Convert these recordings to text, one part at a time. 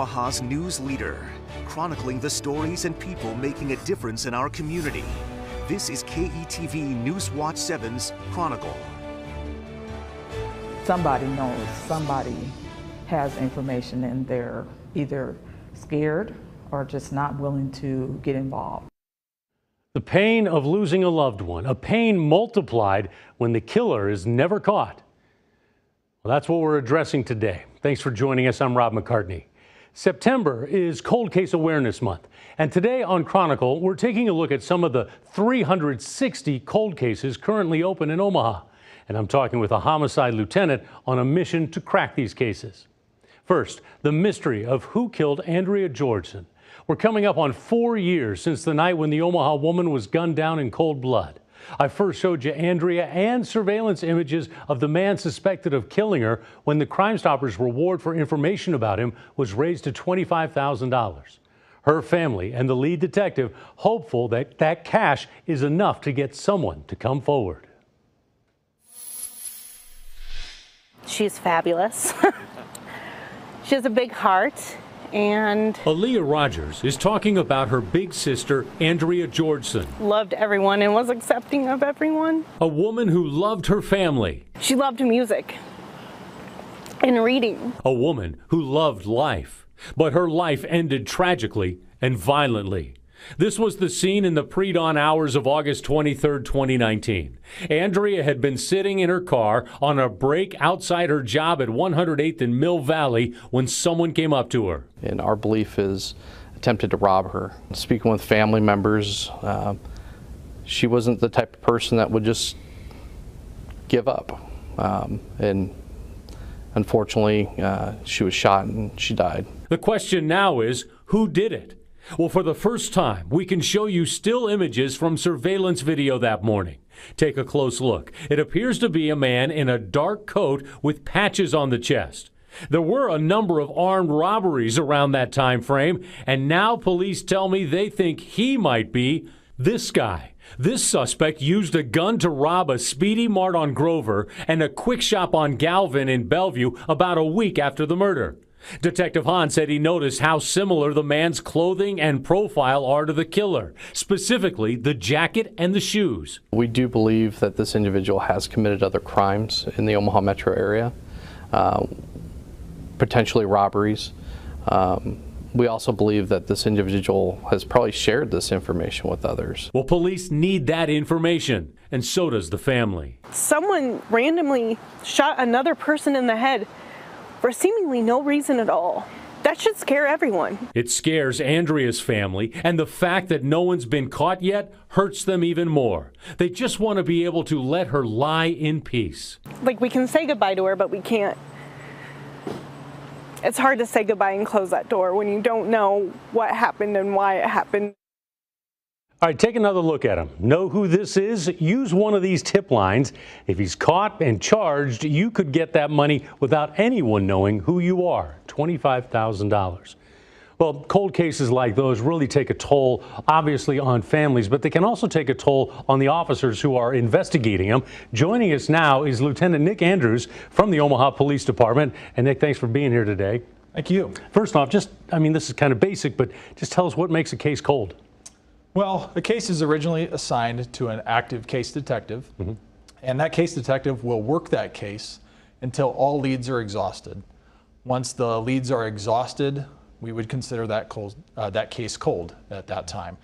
Omaha's news leader, chronicling the stories and people making a difference in our community. This is KETV Newswatch 7's Chronicle. Somebody knows, somebody has information, and they're either scared or just not willing to get involved. The pain of losing a loved one, a pain multiplied when the killer is never caught. Well, that's what we're addressing today. Thanks for joining us. I'm Rob McCartney. September is Cold Case Awareness Month, and today on Chronicle, we're taking a look at some of the 360 cold cases currently open in Omaha. And I'm talking with a homicide lieutenant on a mission to crack these cases. First, the mystery of who killed Andrea Georgeson. We're coming up on four years since the night when the Omaha woman was gunned down in cold blood. I first showed you Andrea and surveillance images of the man suspected of killing her when the Crime Stoppers reward for information about him was raised to $25,000. Her family and the lead detective hopeful that that cash is enough to get someone to come forward. She's fabulous. she has a big heart and Aaliyah Rogers is talking about her big sister, Andrea Georgeson, loved everyone and was accepting of everyone. a woman who loved her family, She loved music and reading. a woman who loved life. But her life ended tragically and violently. This was the scene in the pre dawn hours of August 23, 2019. Andrea had been sitting in her car on a break outside her job at 108th and Mill Valley when someone came up to her. and our belief is attempted to rob her. Speaking with family members, uh, she wasn't the type of person that would just give up. Um, and unfortunately, uh, she was shot and she died. The question now is who did it? Well, for the first time, we can show you still images from surveillance video that morning. Take a close look. It appears to be a man in a dark coat with patches on the chest. There were a number of armed robberies around that time frame, and now police tell me they think he might be this guy. This suspect used a gun to rob a Speedy Mart on Grover and a Quick Shop on Galvin in Bellevue about a week after the murder. Detective Hahn said he noticed how similar the man's clothing and profile are to the killer, specifically the jacket and the shoes. We do believe that this individual has committed other crimes in the Omaha metro area, uh, potentially robberies. Um, we also believe that this individual has probably shared this information with others. Well, police need that information, and so does the family. Someone randomly shot another person in the head for seemingly no reason at all. That should scare everyone. It scares Andrea's family, and the fact that no one's been caught yet hurts them even more. They just want to be able to let her lie in peace. Like we can say goodbye to her, but we can't. It's hard to say goodbye and close that door when you don't know what happened and why it happened. All right, take another look at him. Know who this is? Use one of these tip lines. If he's caught and charged, you could get that money without anyone knowing who you are $25,000. Well, cold cases like those really take a toll, obviously, on families, but they can also take a toll on the officers who are investigating them. Joining us now is Lieutenant Nick Andrews from the Omaha Police Department. And Nick, thanks for being here today. Thank you. First off, just, I mean, this is kind of basic, but just tell us what makes a case cold. Well, a case is originally assigned to an active case detective, and that case detective will work that case until all leads are exhausted. Once the leads are exhausted, we would consider that cold, uh, that case cold at that time.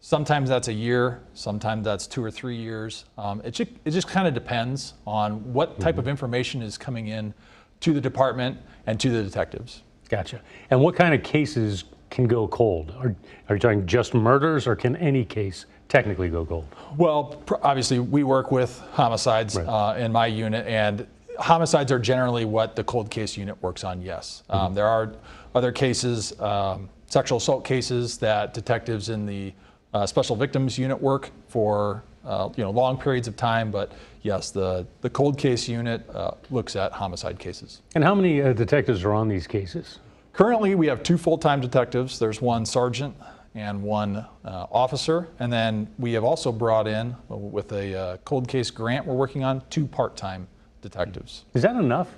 Sometimes that's a year, sometimes that's two or three years. Um, it, ju- it just kind of depends on what type of information is coming in to the department and to the detectives. Gotcha. And what kind of cases can go cold? Are, are you talking just murders, or can any case technically go cold? Well, pr- obviously, we work with homicides Right. uh, in my unit, and homicides are generally what the cold case unit works on, yes. Um, there are other cases, um, sexual assault cases, that detectives in the uh, special victims unit work for uh, you know long periods of time, but yes, the, the cold case unit uh, looks at homicide cases. And how many uh, detectives are on these cases? Currently, we have two full-time detectives. There's one sergeant and one uh, officer, and then we have also brought in, uh, with a uh, cold case grant we're working on, two part-time detectives. Is that enough?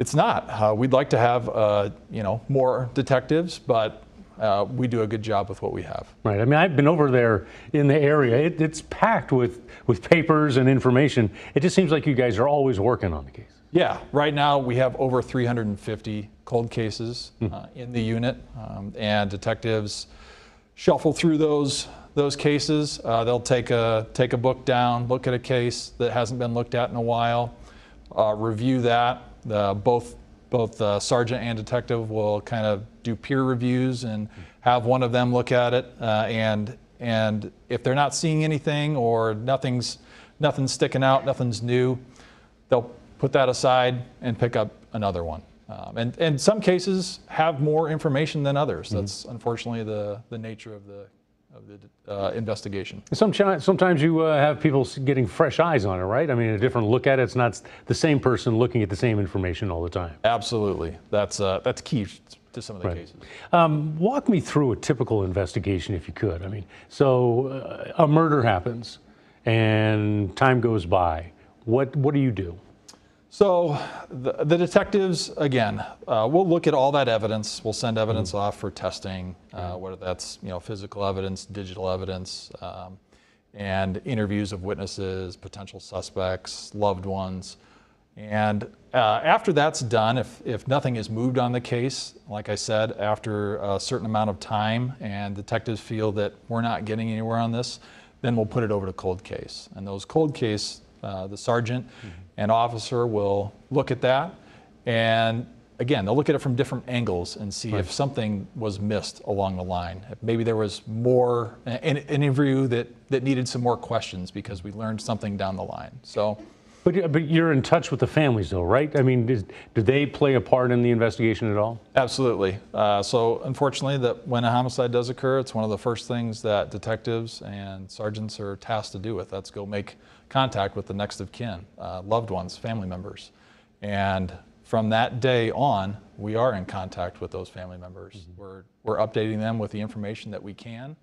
It's not. Uh, we'd like to have, uh, you know, more detectives, but uh, we do a good job with what we have. Right. I mean, I've been over there in the area. It, it's packed with, with papers and information. It just seems like you guys are always working on the case. Yeah, right now we have over 350 cold cases uh, in the unit, um, and detectives shuffle through those those cases. Uh, they'll take a take a book down, look at a case that hasn't been looked at in a while, uh, review that. Both both uh, sergeant and detective will kind of do peer reviews and have one of them look at it, uh, and and if they're not seeing anything or nothing's nothing's sticking out, nothing's new, they'll put that aside and pick up another one. Um, and, and some cases have more information than others. That's unfortunately the, the nature of the, of the uh, investigation. Sometimes, sometimes you uh, have people getting fresh eyes on it, right? I mean, a different look at it. It's not the same person looking at the same information all the time. Absolutely. That's, uh, that's key to some of the Right. cases. Um, walk me through a typical investigation, if you could. I mean, so uh, a murder happens, and time goes by. What what do you do? So the, the detectives, again, uh, we'll look at all that evidence. We'll send evidence off for testing, uh, whether that's you know physical evidence, digital evidence, um, and interviews of witnesses, potential suspects, loved ones. And uh, after that's done, if, if nothing is moved on the case, like I said, after a certain amount of time and detectives feel that we're not getting anywhere on this, then we'll put it over to cold case. And those cold case, uh, the sergeant and officer will look at that. And again, they'll look at it from different angles and see if something was missed along the line. Maybe there was more, an, an interview that, that needed some more questions because we learned something down the line. So. But, but you're in touch with the families, though, right? I mean, is, do they play a part in the investigation at all? Absolutely. Uh, so, unfortunately, that when a homicide does occur, it's one of the first things that detectives and sergeants are tasked to do with. That's go make contact with the next of kin, uh, loved ones, family members, and from that day on, we are in contact with those family members. We're we're updating them with the information that we can.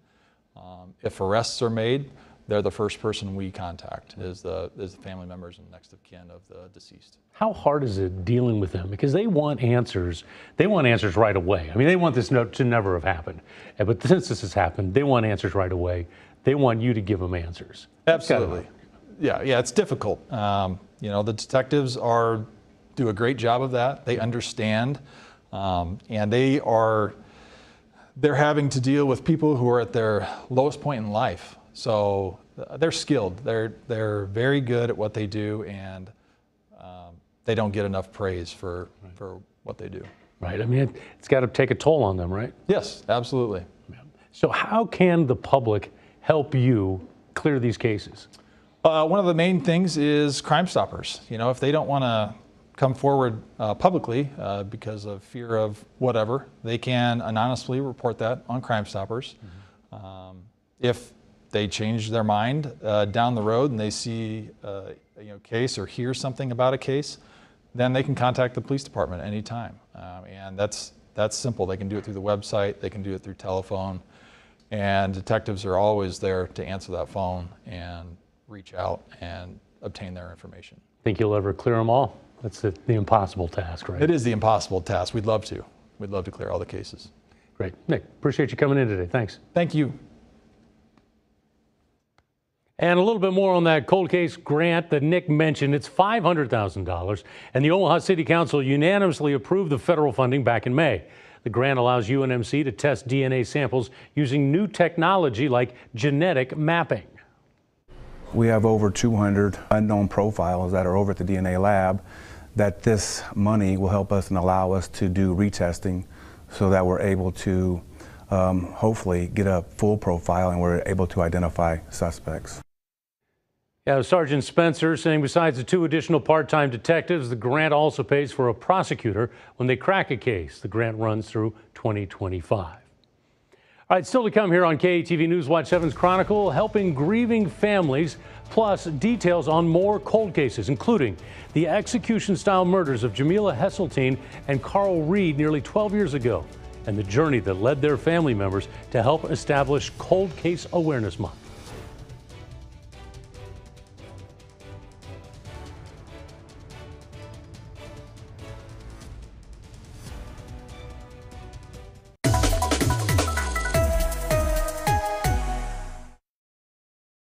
Um, if arrests are made, they're the first person we contact is the is the family members and next of kin of the deceased. How hard is it dealing with them? Because they want answers. They want answers right away. I mean, they want this no, to never have happened. But since this has happened, they want answers right away. They want you to give them answers. Absolutely. Yeah, yeah, it's difficult. Um, you know, the detectives are do a great job of that. They understand, um, and they are they're having to deal with people who are at their lowest point in life. So uh, they're skilled. They're they're very good at what they do, and um, they don't get enough praise for for what they do. Right? I mean, it, it's got to take a toll on them, right? Yes, absolutely. So, how can the public help you clear these cases? Uh, one of the main things is Crime Stoppers. You know, if they don't want to come forward uh, publicly uh, because of fear of whatever, they can anonymously report that on Crime Stoppers. Um, if they change their mind uh, down the road and they see uh, a you know, case or hear something about a case, then they can contact the police department anytime. Um, and that's, that's simple. They can do it through the website, they can do it through telephone. And detectives are always there to answer that phone and reach out and obtain their information. Think you'll ever clear them all? That's the, the impossible task, right? It is the impossible task. We'd love to. We'd love to clear all the cases. Great. Nick, appreciate you coming in today. Thanks. Thank you. And a little bit more on that cold case grant that Nick mentioned. It's $500,000, and the Omaha City Council unanimously approved the federal funding back in May. The grant allows UNMC to test DNA samples using new technology like genetic mapping. We have over 200 unknown profiles that are over at the DNA lab that this money will help us and allow us to do retesting so that we're able to um, hopefully get a full profile and we're able to identify suspects. Yeah, Sergeant Spencer saying besides the two additional part-time detectives, the grant also pays for a prosecutor when they crack a case. The grant runs through 2025. All right, still to come here on KETV News Watch 7's Chronicle, helping grieving families, plus details on more cold cases, including the execution-style murders of Jamila Hesseltine and Carl Reed nearly 12 years ago, and the journey that led their family members to help establish Cold Case Awareness Month.